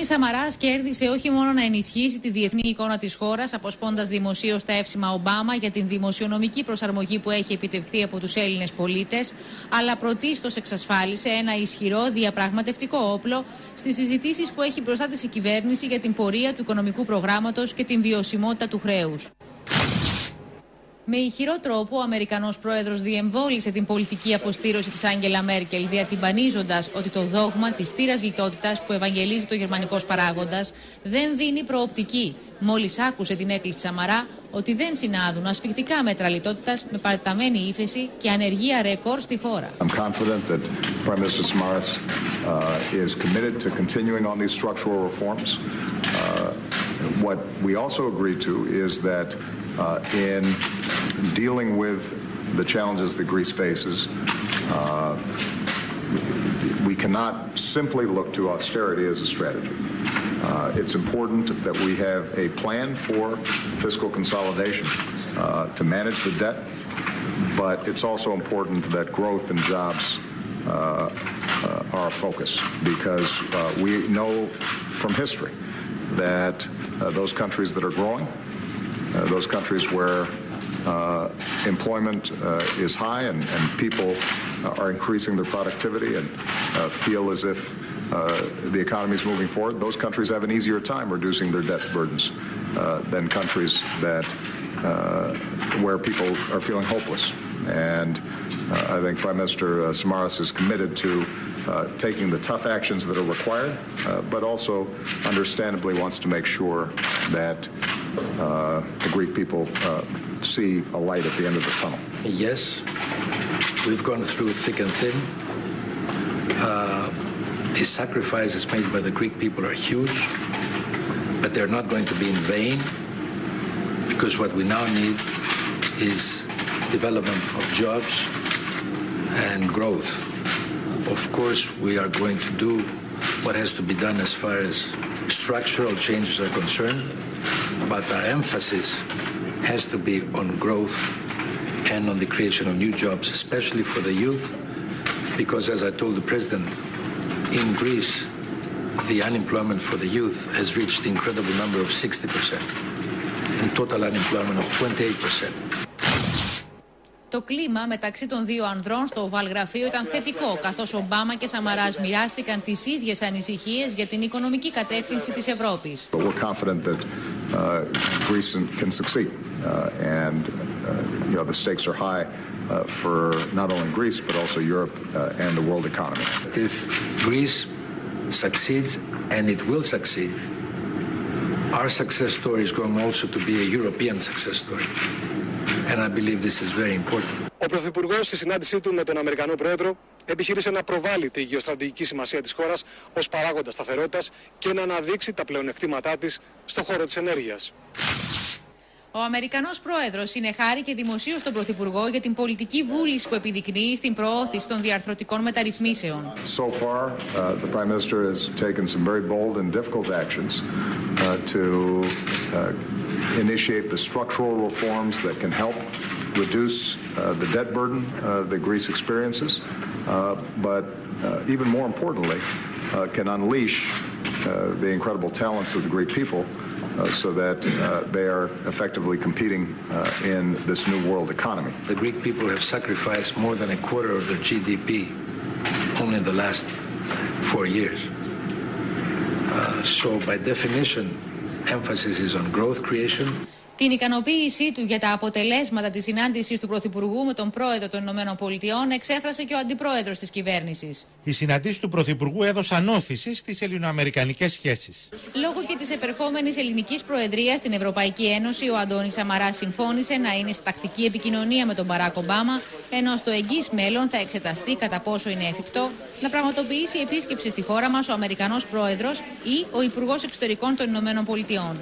Η Σαμαράς κέρδισε όχι μόνο να ενισχύσει τη διεθνή εικόνα της χώρας, αποσπώντας δημοσίως τα εύσημα Ομπάμα για την δημοσιονομική προσαρμογή που έχει επιτευχθεί από τους Έλληνες πολίτες, αλλά πρωτίστως εξασφάλισε ένα ισχυρό διαπραγματευτικό όπλο στις συζητήσεις που έχει μπροστά της η κυβέρνηση για την πορεία του οικονομικού προγράμματος και την βιωσιμότητα του χρέους. Με ηχηρό τρόπο, ο Αμερικανός πρόεδρος διεμβόλησε την πολιτική αποστήρωση της Άγγελα Μέρκελ, διατυμπανίζοντας ότι το δόγμα της τύρα λιτότητας που ευαγγελίζει το γερμανικός παράγοντας δεν δίνει προοπτική. Μόλις άκουσε την έκκληση Σαμαρά ότι δεν συνάδουν ασφικτικά μέτρα λιτότητας με παραταμένη ύφεση και ανεργία ρεκόρ στη χώρα. I'm confident that Prime Minister Samaras uh, is committed to continuing on these structural reforms. Uh, what we also agree to is that uh, in dealing with the challenges that Greece faces, uh, we cannot simply look to austerity as a strategy. Uh, it's important that we have a plan for fiscal consolidation uh, to manage the debt, but it's also important that growth and jobs uh, uh, are a focus because uh, we know from history that uh, those countries that are growing, those countries where uh, employment uh, is high and, and people uh, are increasing their productivity and uh, feel as if uh, the economy is moving forward, those countries have an easier time reducing their debt burdens uh, than countries that uh, where people are feeling hopeless. And uh, I think Prime Minister uh, Samaras is committed to uh, taking the tough actions that are required, uh, but also understandably wants to make sure that uh, the Greek people uh, see a light at the end of the tunnel. Yes, we've gone through thick and thin. Uh, the sacrifices made by the Greek people are huge, but they're not going to be in vain because what we now need is development of jobs and growth. Of course, we are going to do what has to be done as far as structural changes are concerned, but our emphasis has to be on growth and on the creation of new jobs, especially for the youth, because as I told the president, in Greece, the unemployment for the youth has reached the incredible number of 60%, and total unemployment of 28%. Το κλίμα μεταξύ των δύο ανδρών στο Βαλγραφείο ήταν θετικό, καθώς Ομπάμα και Σαμαράς μοιράστηκαν τις ίδιες ανησυχίες για την οικονομική κατεύθυνση της Ευρώπης. Our success story is going also to be a European success story. And I believe this is very important. Ο Πρωθυπουργός στη συνάντησή του με τον Αμερικανό Πρόεδρο επιχείρησε να προβάλλει τη γεωστρατηγική σημασία της χώρας ως παράγοντα σταθερότητας και να αναδείξει τα πλεονεκτήματά της στον χώρο της ενέργειας. Ο Αμερικανός πρόεδρος συνεχάρηκε δημοσίως τον Πρωθυπουργό για την πολιτική βούληση που επιδεικνύει στην προώθηση των διαρθρωτικών μεταρρυθμίσεων. So far, uh, the Prime Minister has taken some very bold and difficult actions uh, to uh, initiate the structural reforms that can help reduce uh, the debt burden uh, that Greece experiences, uh, but uh, even more importantly, uh, can unleash uh, the incredible talents of the Greek people so that they are effectively competing in this new world economy. The Greek people have sacrificed more than a quarter of their GDP only in the last four years. So, by definition, emphasis is on growth creation. Την ικανοποίησή του για τα αποτελέσματα της συνάντησης του Πρωθυπουργού με τον Πρόεδρο των Ηνωμένων Πολιτειών εξέφρασε και ο Αντιπρόεδρος της κυβέρνησης. Οι συναντήσει του Πρωθυπουργού έδωσαν όθηση στις ελληνοαμερικανικές σχέσεις. Λόγω και της επερχόμενης ελληνικής προεδρίας στην Ευρωπαϊκή Ένωση, ο Αντώνης Σαμαράς συμφώνησε να είναι σε τακτική επικοινωνία με τον Μπαράκ Ομπάμα, ενώ στο εγγύς μέλλον θα εξεταστεί κατά πόσο είναι εφικτό να πραγματοποιήσει επίσκεψη στη χώρα μας ο Αμερικανός Πρόεδρος ή ο Υπουργός Εξωτερικών των Ηνωμένων Πολιτειών.